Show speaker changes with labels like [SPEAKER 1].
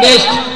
[SPEAKER 1] Next.